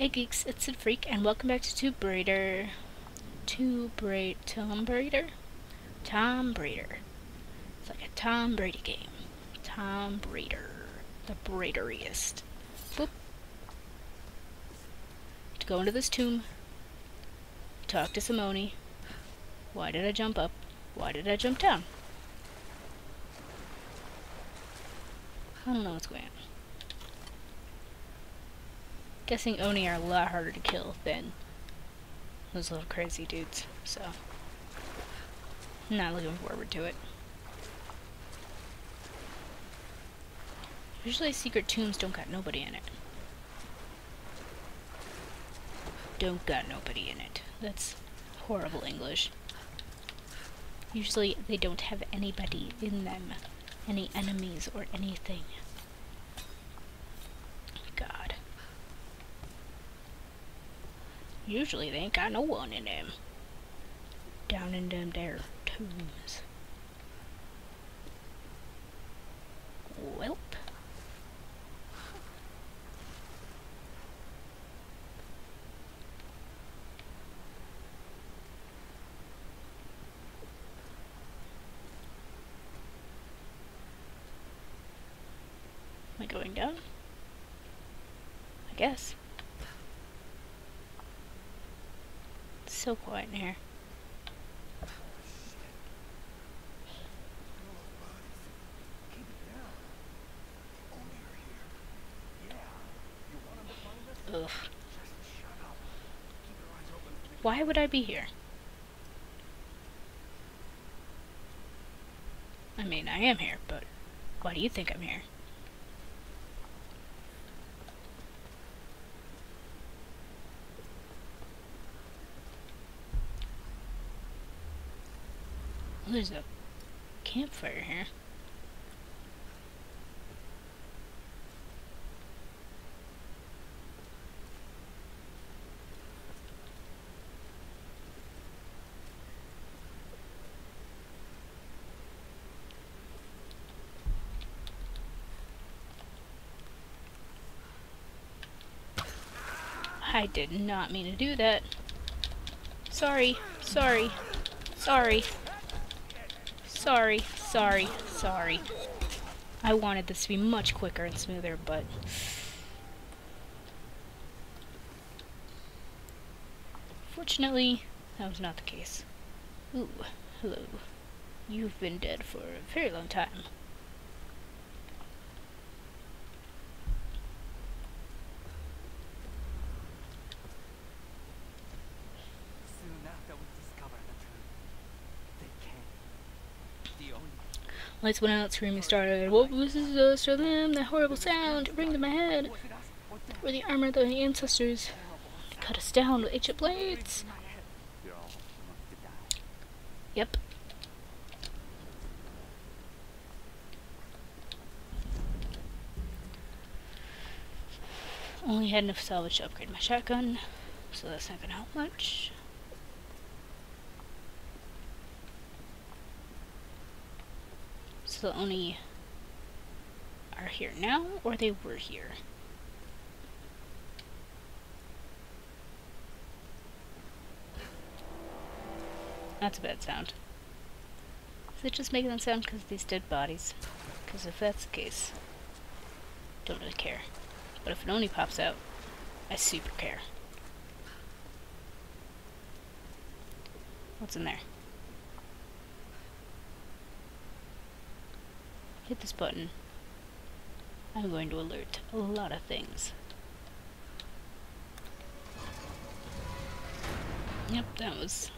Hey geeks, it's Sydfreak, and welcome back to Tomb Raider. Tomb Raider. Tomb Raider? Tom Raider. It's like a Tom Brady game. Tom Raider. The Braideriest. Boop. To go into this tomb. Talk to Simone. Why did I jump up? Why did I jump down? I don't know what's going on. Guessing Oni are a lot harder to kill than those little crazy dudes, so I'm not looking forward to it. Usually secret tombs don't got nobody in it. Don't got nobody in it. That's horrible English. Usually they don't have anybody in them. Any enemies or anything. Usually they ain't got no one in them. Down in them there tombs. Welp. Am I going down? I guess. So quiet in here. Ugh. Why would I be here? I mean, I am here, but why do you think I'm here? Oh, there's a campfire here. I did not mean to do that. Sorry, sorry, sorry. Sorry, sorry, sorry. I wanted this to be much quicker and smoother, but... Fortunately, that was not the case. Ooh, hello. You've been dead for a very long time. Lights went out, screaming started. What was this uh, to them? That horrible sound! It rang in my head! We're the armor of the ancestors. Cut us down with ancient blades! Yep. Only had enough salvage to upgrade my shotgun, so that's not gonna help much. So Oni are here now, or they were here? That's a bad sound. Is it just making them sound because of these dead bodies? Because if that's the case, don't really care. But if it only pops out, I super care. What's in there? Hit this button. I'm going to alert a lot of things. Yep, that was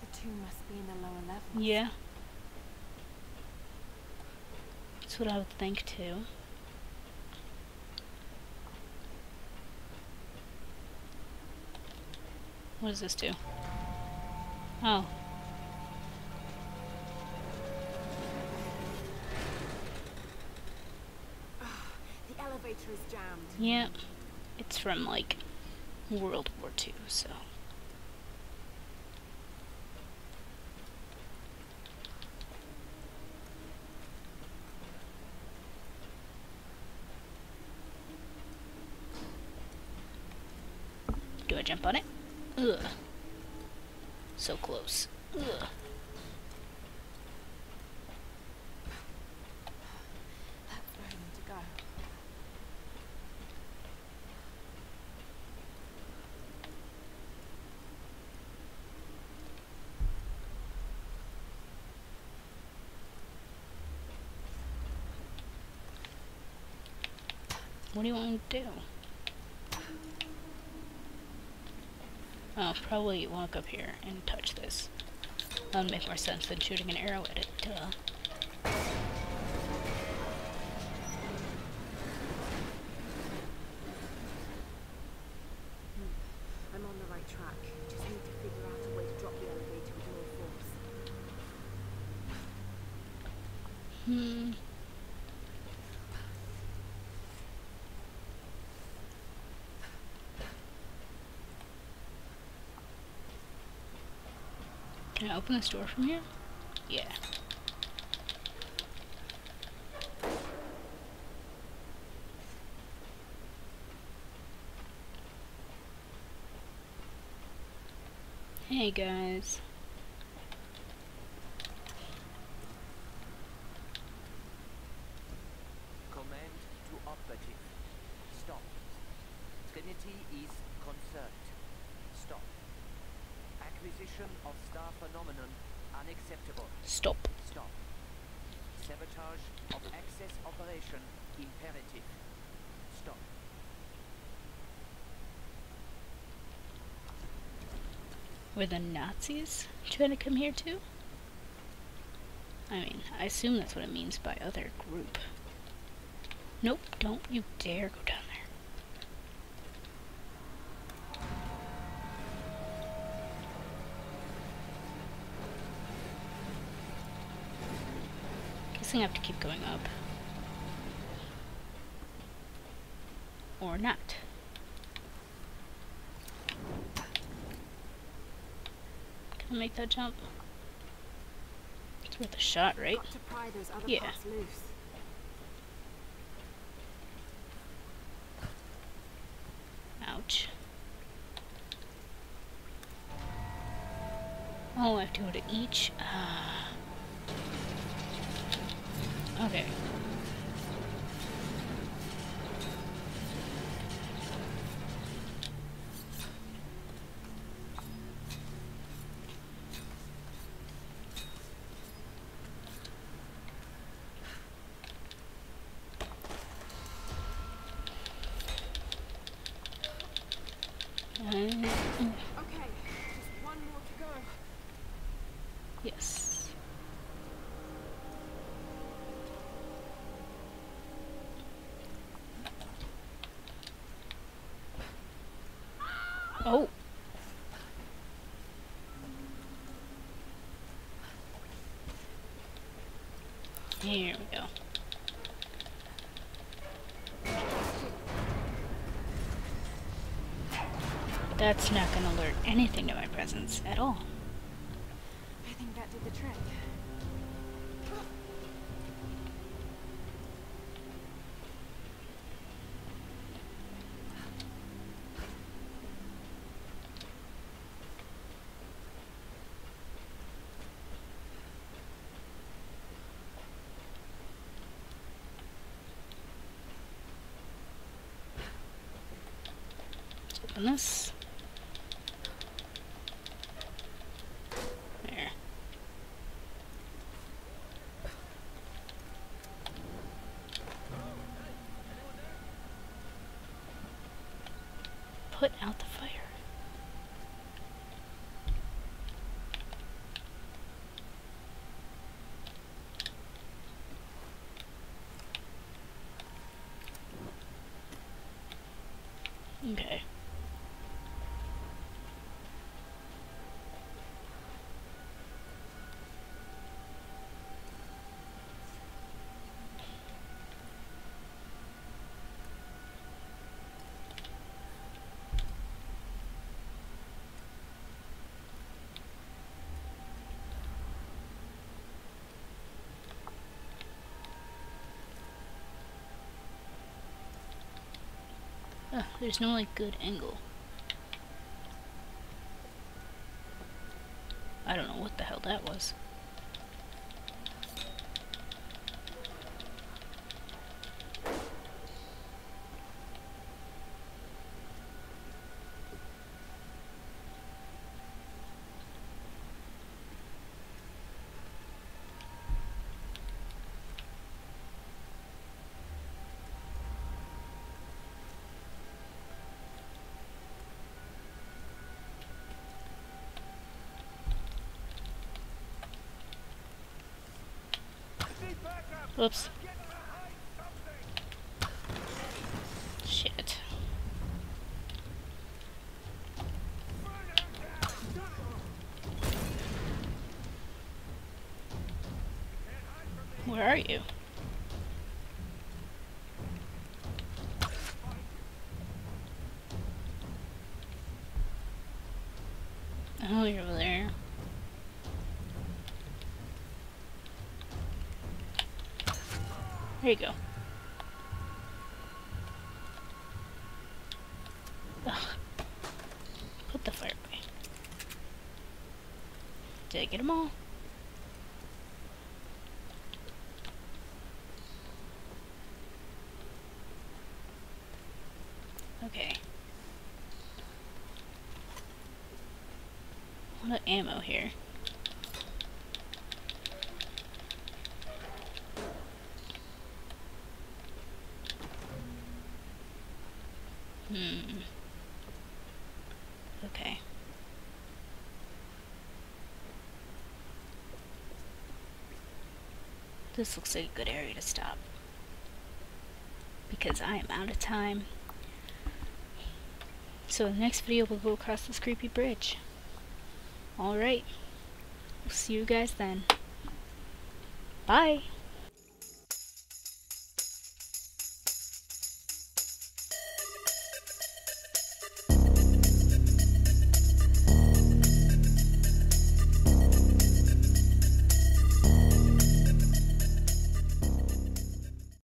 The tomb must be in the lower levels. Yeah. That's what I would think too. What does this do? Oh. oh. the elevator is jammed. Yep. Yeah. It's from like World War II, so. Do I jump on it? Ugh. So close. Ugh. What do you want to do? Oh, probably walk up here and touch this. That would make more sense than shooting an arrow at it. Duh. I'm on the right track. Just need to figure out a way to drop the elevator with more force. Hmm. Can I open this door from here? Yeah. Hey guys. Command to operative. Stop. Trinity is concerned. Stop. Acquisition of star phenomenon unacceptable. Stop. Stop. Sabotage of access operation imperative. Stop. Were the Nazis trying to come here too? I mean, I assume that's what it means by other group. Nope, don't you dare go down there. Guessing I have to keep going up. Or not. Can I make that jump? It's worth a shot, right? Got to pry those other Yeah. Ouch. Oh, I have to go to each. Ah. Okay. Uh, Okay, just one more to go. yes. Oh. Here we go. That's not gonna alert anything to my presence at all. I think that did the trick. Open this. There. Put out Ugh, there's no like good angle. I don't know what the hell that was. Whoops. Shit. Where are you? Oh, you're over there. There you go. Ugh. Put the fire away. Did I get them all? Okay. A lot of ammo here. Hmm. Okay. This looks like a good area to stop. Because I am out of time. So the next video we'll go across this creepy bridge. Alright. We'll see you guys then. Bye!